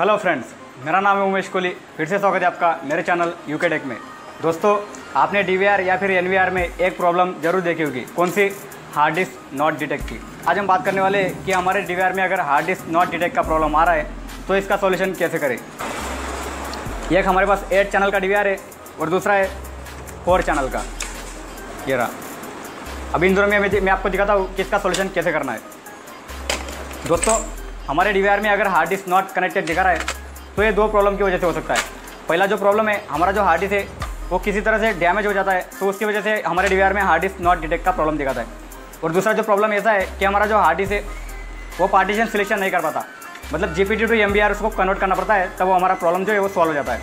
Hello friends मेरा नाम है उमेश कोहली। फिर से स्वागत है आपका मेरे चैनल यूके टेक में। दोस्तों आपने डी या फिर एन में एक प्रॉब्लम ज़रूर देखी होगी। कौन सी? हार्ड डिस्क नॉट डिटेक्ट की। आज हम बात करने वाले हैं कि हमारे डी में अगर हार्ड डिस्क नॉट डिटेक्ट का प्रॉब्लम आ रहा है तो इसका सॉल्यूशन कैसे करें? एक हमारे पास एट चैनल का डीवीआर है और दूसरा है फोर चैनल का। ये रहा। अभी इन दोनों मैं, मैं आपको दिखाता हूँ कि इसका सोल्यूशन कैसे करना है। दोस्तों हमारे डी में अगर हार्ड डिस्क नॉट कनेक्टेड दिखा रहा है तो ये दो प्रॉब्लम की वजह से हो सकता है। पहला जो प्रॉब्लम है, हमारा जो हार्ड डिस्क है, वो किसी तरह से डैमेज हो जाता है तो उसकी वजह से हमारे डी में हार्ड डिस्क नॉट डिटेक्ट का प्रॉब्लम दिखाता है। और दूसरा जो प्रॉब्लम ऐसा है कि हमारा जो हार्ड डिस्क है, वो पार्टीशन सिलेक्शन नहीं कर पाता। मतलब GPT टू MBR उसको कन्वर्ट करना पड़ता है, तब वो हमारा प्रॉब्लम जो है, वो सॉल्व हो जाता है।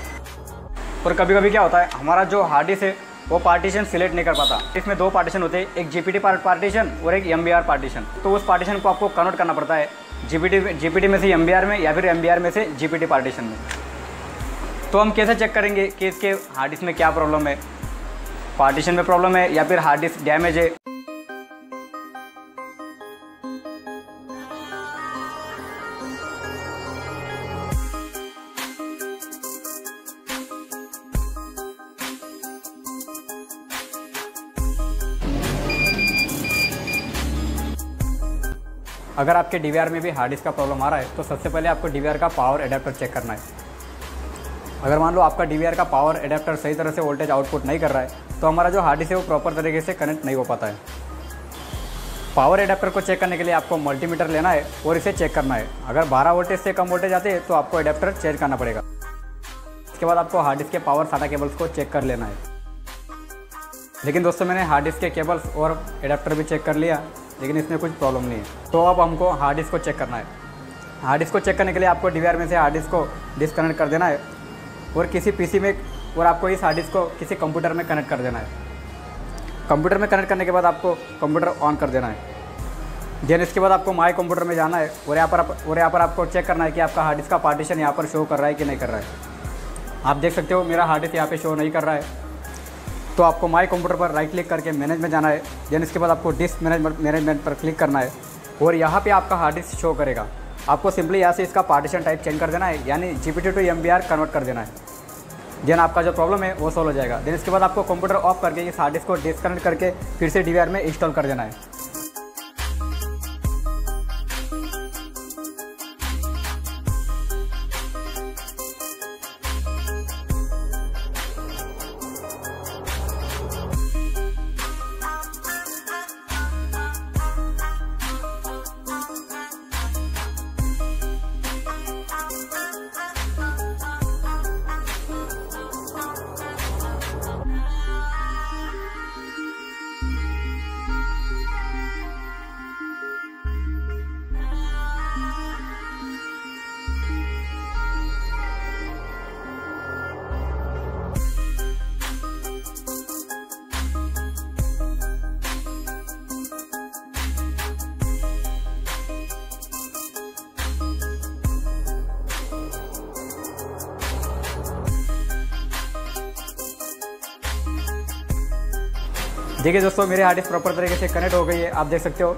और कभी कभी क्या होता है, हमारा जो हार्ड डिस्क है, वो पार्टीशन सिलेक्ट नहीं कर पाता। इसमें दो पार्टीशन होते हैं, एक जीपीटी पार्टीशन और एक MBR पार्टीशन तो उस पार्टीशन को आपको कन्वर्ट करना पड़ता है। जीपीटी जीपीटी में से MBR में या फिर MBR में से जीपीटी पार्टीशन में। तो हम कैसे चेक करेंगे कि इसके हार्ड डिस्क में क्या प्रॉब्लम है? पार्टीशन में प्रॉब्लम है या फिर हार्ड डिस्क डैमेज है? अगर आपके DVR में भी हार्ड डिस्क का प्रॉब्लम आ रहा है तो सबसे पहले आपको डीवीआर का पावर एडेप्टर चेक करना है। अगर मान लो आपका डीवीआर का पावर एडेप्टर सही तरह से वोल्टेज आउटपुट नहीं कर रहा है तो हमारा जो हार्ड डिस्क है वो प्रॉपर तरीके से कनेक्ट नहीं हो पाता है। पावर एडेप्टर को चेक करने के लिए आपको मल्टीमीटर लेना है और इसे चेक करना है। अगर 12 वोल्टेज से कम वोल्टेज आते हैं तो आपको एडेप्टर चेंज करना पड़ेगा। इसके बाद आपको हार्ड डिस्क के पावर साटा केबल्स को चेक कर लेना है। लेकिन दोस्तों, मैंने हार्ड डिस्क के केबल्स और एडेप्टर भी चेक कर लिया। लेकिन इसमें कुछ प्रॉब्लम नहीं है। तो अब हमको हार्ड डिस्क को चेक करना है। हार्ड डिस्क को चेक करने के लिए आपको डी में से हार्ड डिस्क को डिसकनेक्ट कर देना है और किसी पीसी में और आपको इस हार्ड डिस्क को किसी कंप्यूटर में कनेक्ट कर देना है। कंप्यूटर में कनेक्ट करने के बाद आपको कंप्यूटर ऑन कर देना है। देन इसके बाद आपको माई कंप्यूटर में जाना है और यहाँ पर आप और यहाँ पर आपको चेक करना है कि आपका हार्ड डिस्क का पार्टीशन यहाँ पर शो कर रहा है कि नहीं कर रहा है। आप देख सकते हो मेरा हार्ड डिस्क यहाँ पे शो नहीं कर रहा है। तो आपको माई कंप्यूटर पर राइट क्लिक करके मैनेज में जाना है देन इसके बाद आपको डिस्क मैनेजमेंट मैनेजमेंट पर क्लिक करना है, और यहाँ पे आपका हार्ड डिस्क शो करेगा। आपको सिंपली यहाँ से इसका पार्टीशन टाइप चेंज कर देना है, यानी G P to MBR convert कर देना है। देन आपका जो प्रॉब्लम है, वो सॉल्व हो जाएगा। देन इसके बाद आपको कंप्यूटर ऑफ़ करके इस हार्ड डिस्क को डिस्कनेक्ट करके फिर से डीवीआर में इंस्टॉल कर देना है। देखिए दोस्तों, मेरे हार्ड डिस्क प्रॉपर तरीके से कनेक्ट हो गई है। आप देख सकते हो।